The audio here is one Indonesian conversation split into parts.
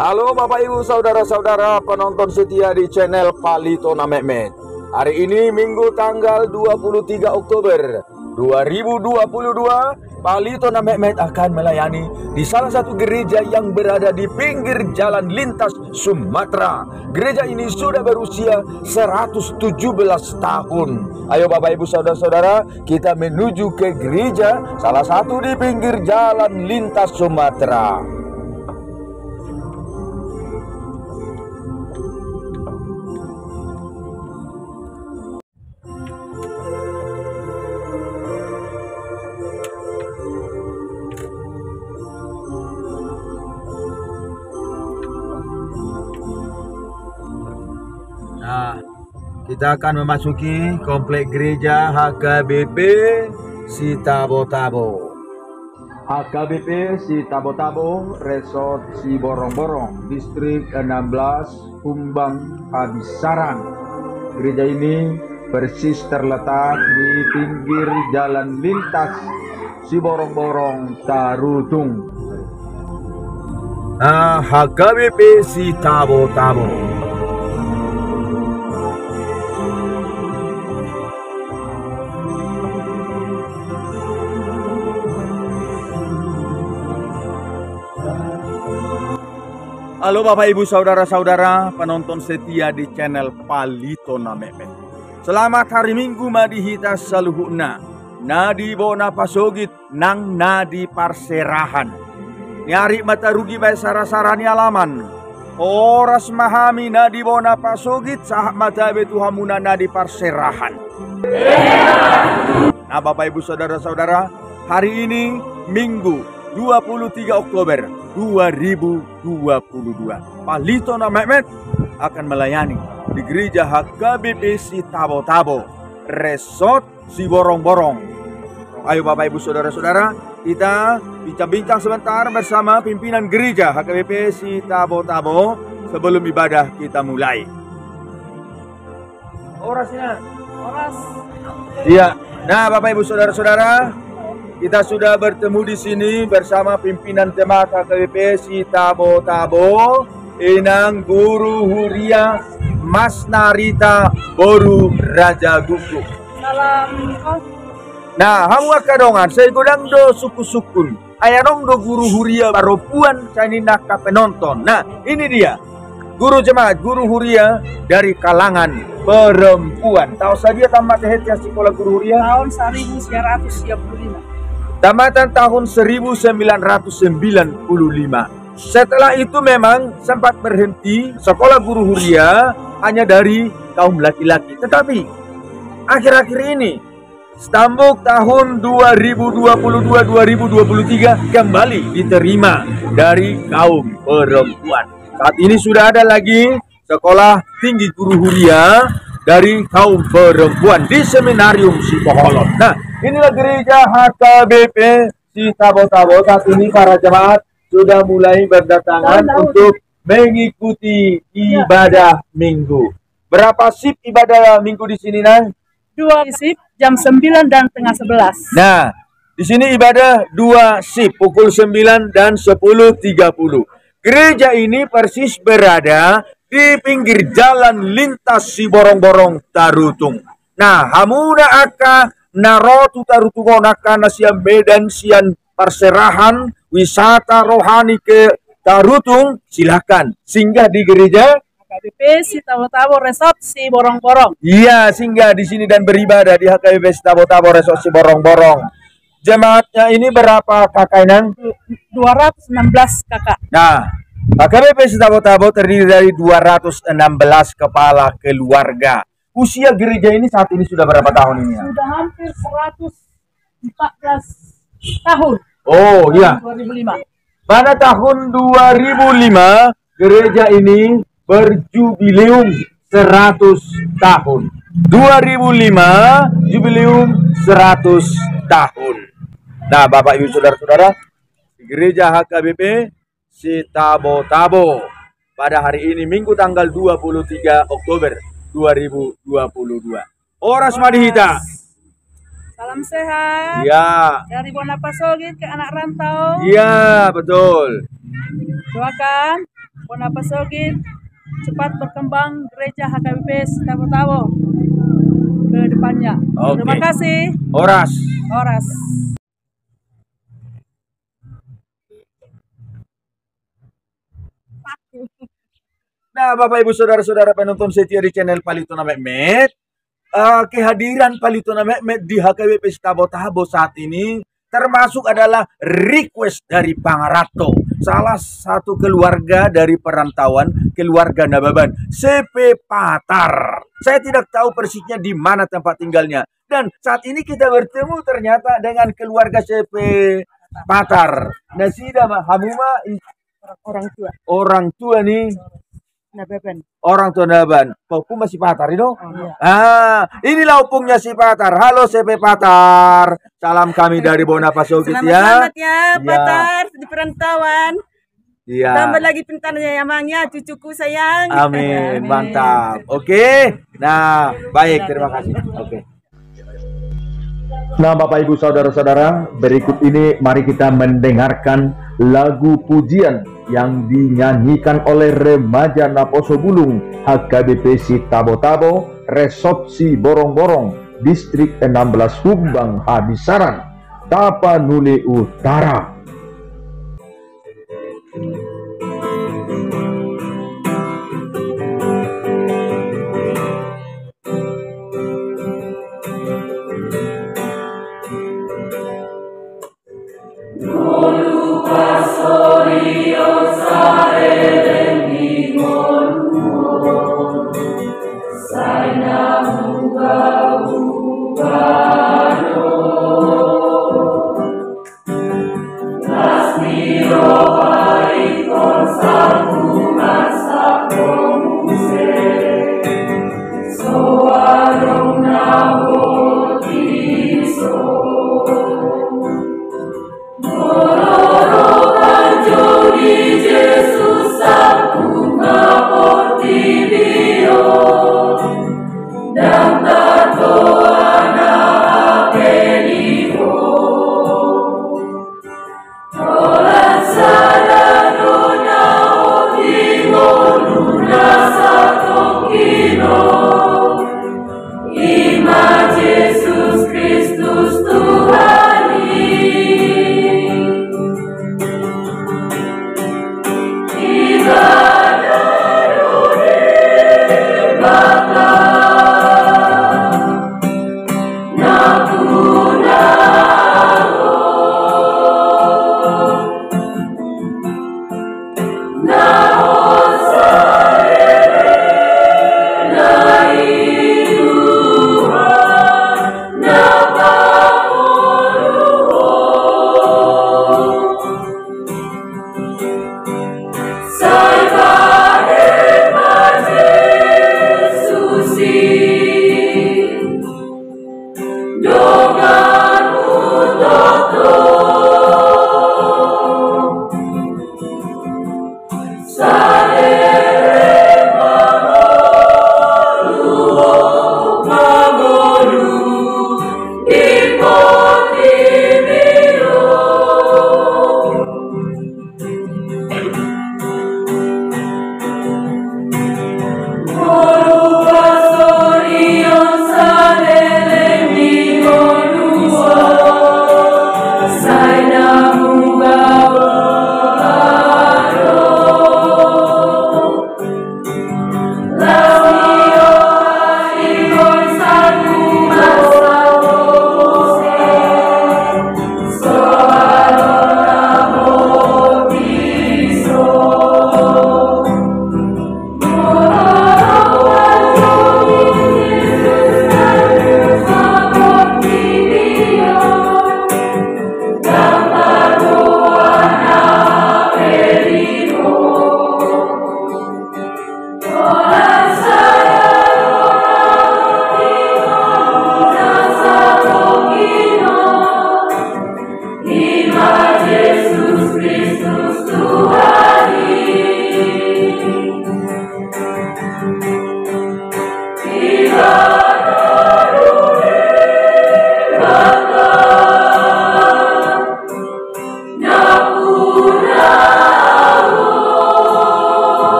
Halo Bapak Ibu Saudara-saudara penonton setia di channel Palito Namemet. Hari ini Minggu tanggal 23 Oktober 2022 Palito Namemet akan melayani di salah satu gereja yang berada di pinggir jalan lintas Sumatera. Gereja ini sudah berusia 117 tahun. Ayo Bapak Ibu Saudara-saudara, kita menuju ke gereja salah satu di pinggir jalan lintas Sumatera. Kita akan memasuki komplek gereja HKBP Sitabo-Tabo. HKBP Sitabo-Tabo Resort Siborong-Borong, Distrik 16, Kumbang, Abisaran. Gereja ini persis terletak di pinggir jalan lintas Siborong-Borong, Tarutung. Nah, HKBP Sitabo-Tabo. Halo Bapak Ibu Saudara-saudara penonton setia di channel Palito Nameme. Selamat hari Minggu Madihita Saluhuna. Nadi bona pasogit nang nadi parserahan. Nyari mata rugi bae sarasarani alaman. Oras mahami nadi bona pasogit sah mata betu hamuna nadi parserahan. Nah Bapak Ibu Saudara-saudara, hari ini Minggu 23 Oktober 2022. Palito na Mehmet akan melayani di gereja HKBP Tabo Tabo Resort Siborong-Borong. Ayo Bapak Ibu Saudara-saudara, kita bincang-bincang sebentar bersama pimpinan gereja HKBP Tabo Tabo sebelum ibadah kita mulai. Orasnya. Oras. Iya. Nah, Bapak Ibu Saudara-saudara, kita sudah bertemu di sini bersama pimpinan jemaat HKBP Tabo Tabo, Inang Guru Huria, Mas Narita Boru Raja Gugu. Salam. Nah, hamu kadongan saya godang do suku sukun. Ayah do guru huria baropuan cani naka penonton. Nah, ini dia. Guru jemaat, guru huria dari kalangan perempuan. Tahu saja tamat hetia sekolah guru huria? Tahun 1935. Tamatan tahun 1995. Setelah itu memang sempat berhenti sekolah guru huria hanya dari kaum laki-laki. Tetapi akhir-akhir ini Stambuk tahun 2022-2023 kembali diterima dari kaum perempuan. Saat ini sudah ada lagi sekolah tinggi guru huria dari kaum perempuan di seminarium Sipoholon. Nah, inilah gereja HKBP si Tabo-Tabo. Saat ini para jemaat sudah mulai berdatangan untuk mengikuti ibadah minggu. Berapa sip ibadah minggu di sini, Nang? Dua sip, jam 9 dan tengah 11. Nah, di sini ibadah dua sip, pukul 9 dan 10.30. Gereja ini persis berada di pinggir jalan lintas si borong-borong tarutung. Nah, hamuna aka narotu tarutung naka nasiam medan sian perserahan wisata rohani ke tarutung silahkan singgah di gereja HKBP si Tabo-Tabo Resort si Borong-Borong. Iya, singgah di sini dan beribadah di HKBP si Tabo-Tabo Resort si Borong-Borong. Jemaatnya ini berapa kakak Inang? 216 kakak. Nah, HKBP Tabo-Tabo terdiri dari 216 kepala keluarga. Usia gereja ini saat ini sudah berapa tahun ini ya? Sudah hampir 114 tahun. Oh iya. 2005. Pada tahun 2005 gereja ini berjubileum 100 tahun. 2005 jubileum 100 tahun. Nah, Bapak Ibu Saudara-saudara, gereja HKBP si Tabo Tabo pada hari ini Minggu tanggal 23 Oktober 2022. Oras Madihita. Salam sehat. Ya. Dari Bonapasogit ke anak rantau. Iya, betul. Doakan Bonapasogit cepat berkembang gereja HKBP Tabo-Tabo ke depannya. Oke. Terima kasih. Oras. Horas. Nah, Bapak Ibu Saudara-saudara penonton setia di channel Palituna Mehmet, eh, kehadiran Palituna Mehmet di HKBP Tabo Tabo saat ini termasuk adalah request dari Pangarato, salah satu keluarga dari perantauan keluarga Nababan, CP Patar. Saya tidak tahu persisnya di mana tempat tinggalnya. Dan saat ini kita bertemu ternyata dengan keluarga CP Patar. Nasida Hamuma Orang tua. orang tua nih Nah, orang tua Naban. Papu masih Patar itu. Iya. Ah, inilah opungnya si Patar. Halo CP Patar. Salam kami dari Bonapasogit Selamat ya. selamat ya, Ya. Patar di perantauan. Iya. Tambah lagi pintarnya emangnya cucuku sayang. Amin, mantap. Oke. Nah, baik, terima kasih. Oke. Nah, Bapak Ibu Saudara-saudara, berikut ini mari kita mendengarkan lagu pujian yang dinyanyikan oleh remaja Naposo Bulung HKBP Tabo Tabo Resopsi Borong Borong Distrik 16 Humbang Hadisaran Tapanuli Utara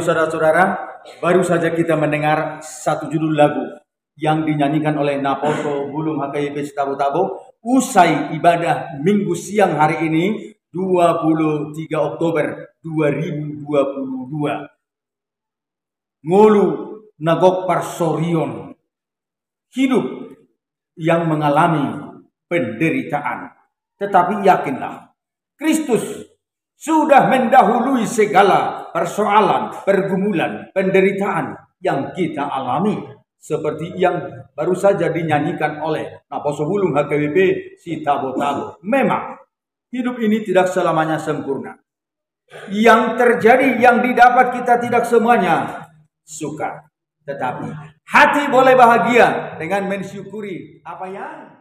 Ibu Saudara-saudara, baru saja kita mendengar satu judul lagu yang dinyanyikan oleh Napoto Bulung HKIP Tabo Tabo usai ibadah Minggu siang hari ini 23 Oktober 2022. Ngulu Nagok Parsorion hidup yang mengalami penderitaan. Tetapi yakinlah, Kristus sudah mendahului segala persoalan, pergumulan, penderitaan yang kita alami. Seperti yang baru saja dinyanyikan oleh Naposo Hulung HKWP si Tabo Tabo. Memang hidup ini tidak selamanya sempurna. Yang terjadi, yang didapat kita tidak semuanya suka. Tetapi hati boleh bahagia dengan mensyukuri apa yang